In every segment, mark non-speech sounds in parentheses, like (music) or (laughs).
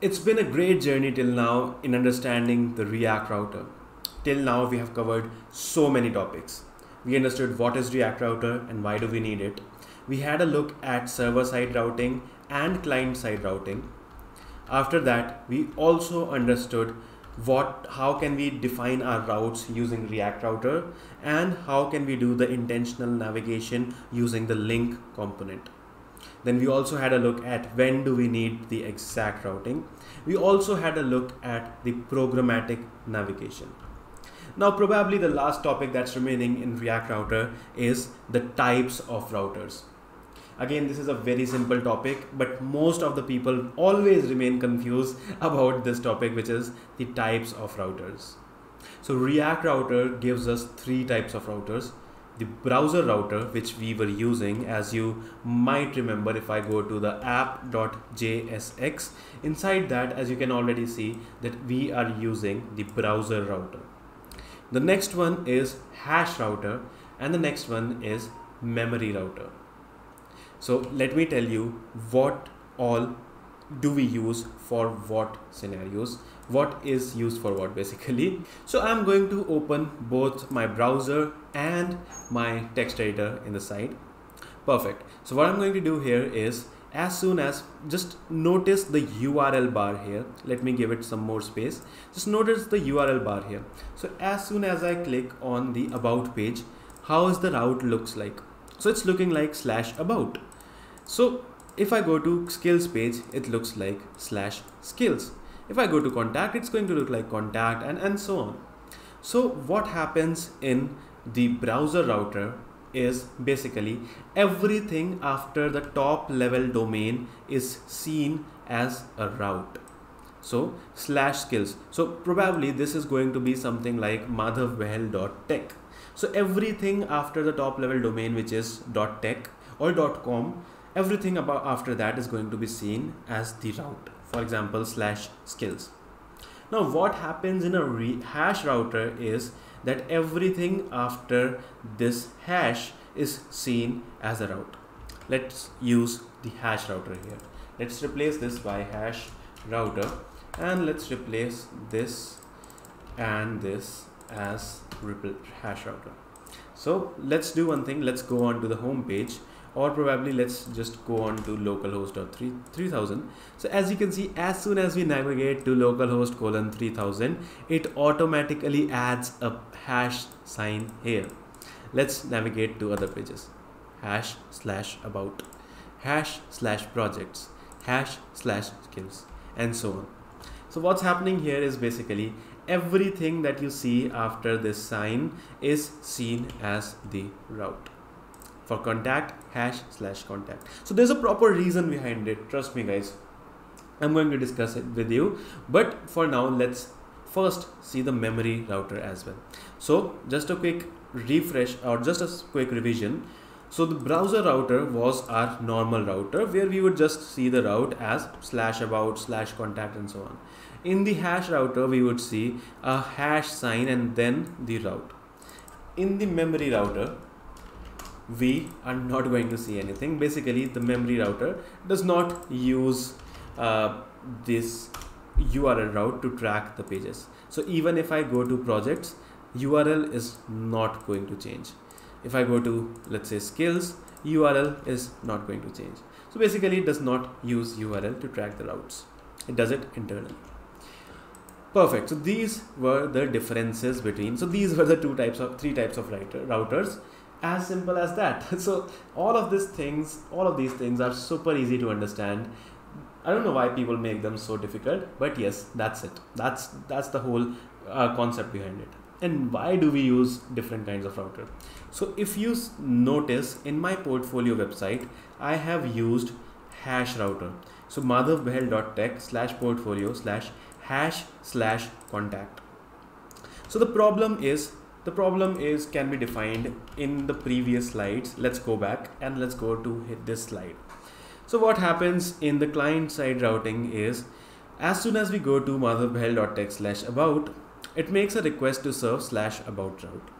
It's been a great journey till now in understanding the React router. Till now we have covered so many topics. We understood what is React router and why do we need it. We had a look at server side routing and client side routing. After that, we also understood what how can we define our routes using react router and how can we do the intentional navigation using the link component then we also had a look at when do we need the exact routing we also had a look at the programmatic navigation now probably the last topic that's remaining in react router is the types of routers Again, this is a very simple topic, but most of the people always remain confused (laughs) about this topic, which is the types of routers. So React router gives us three types of routers. The browser router, which we were using, as you might remember, if I go to the app.jsx, inside that, as you can already see, that we are using the browser router. The next one is hash router, and the next one is memory router. So let me tell you what all do we use for what scenarios? What is used for what basically? So i'm going to open both my browser and my text editor in the side. Perfect. So what i'm going to do here is as soon as just notice the url bar here. Let me give it some more space. Just notice the url bar here. So as soon as i click on the about page how is the route looks like? So it's looking like slash about. So if I go to skills page, it looks like slash skills. If I go to contact, it's going to look like contact and, and so on. So what happens in the browser router is basically everything after the top level domain is seen as a route. So slash skills. So probably this is going to be something like madhavbahl.tech. So everything after the top level domain, which is .tech or .com everything about after that is going to be seen as the route for example slash skills. Now what happens in a hash router is that everything after this hash is seen as a route. Let's use the hash router here. Let's replace this by hash router and let's replace this and this as ripple hash router. So let's do one thing. Let's go on to the home page or probably let's just go on to localhost 3000 so as you can see as soon as we navigate to localhost colon 3000 it automatically adds a hash sign here. Let's navigate to other pages. Hash slash about. Hash slash projects. Hash slash skills. And so on. So what's happening here is basically everything that you see after this sign is seen as the route for contact hash slash contact. So there's a proper reason behind it. Trust me guys. I'm going to discuss it with you. But for now let's first see the memory router as well. So just a quick refresh or just a quick revision. So the browser router was our normal router where we would just see the route as slash about slash contact and so on. In the hash router we would see a hash sign and then the route. In the memory router we are not going to see anything. Basically the memory router does not use uh, this URL route to track the pages. So even if I go to projects URL is not going to change. If I go to let's say skills URL is not going to change. So basically it does not use URL to track the routes. It does it internally. Perfect. So these were the differences between so these were the two types of three types of writer, routers as simple as that. (laughs) So all of these things all of these things are super easy to understand. I don't know why people make them so difficult but yes that's it. That's that's the whole uh, concept behind it. And why do we use different kinds of router? So if you notice in my portfolio website i have used hash router. So madhavbahl.tech slash portfolio slash hash slash contact. So the problem is the problem is can be defined in the previous slides. Let's go back and let's go to this slide. So what happens in the client side routing is as soon as we go to madhavbahl.tech slash about it makes a request to serve slash about route.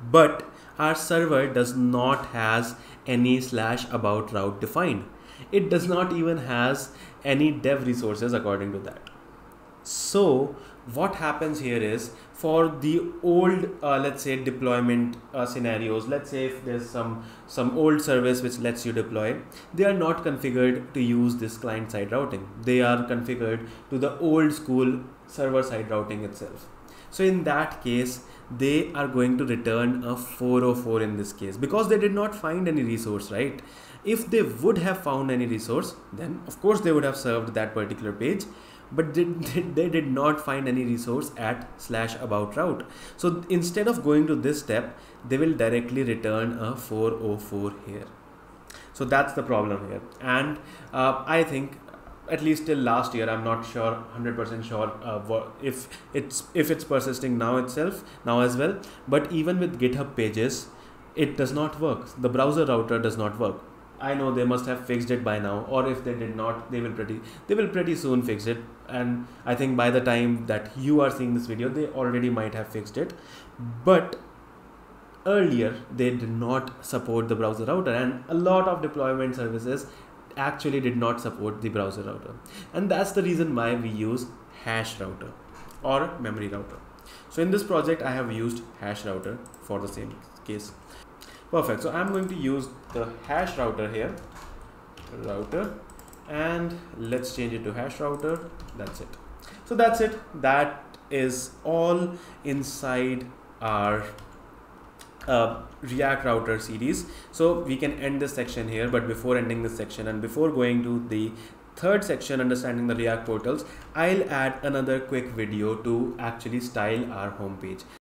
But our server does not has any slash about route defined. It does not even has any dev resources according to that so what happens here is for the old uh, let's say deployment uh, scenarios let's say if there's some some old service which lets you deploy they are not configured to use this client side routing. They are configured to the old school server side routing itself. So in that case they are going to return a 404 in this case because they did not find any resource right? If they would have found any resource then of course they would have served that particular page but they, (laughs) they did not find any resource at slash about route. So instead of going to this step they will directly return a 404 here. So that's the problem here. And uh, i think at least till last year i'm not sure 100% sure uh, if it's if it's persisting now itself now as well. But even with github pages it does not work. The browser router does not work I know they must have fixed it by now, or if they did not, they will pretty they will pretty soon fix it. And I think by the time that you are seeing this video, they already might have fixed it. But earlier they did not support the browser router, and a lot of deployment services actually did not support the browser router, and that's the reason why we use hash router or memory router. So in this project, I have used hash router for the same case. Perfect. So I'm going to use the hash router here, router, and let's change it to hash router. That's it. So that's it. That is all inside our uh, React router series. So we can end this section here, but before ending this section and before going to the third section, understanding the React portals, I'll add another quick video to actually style our homepage.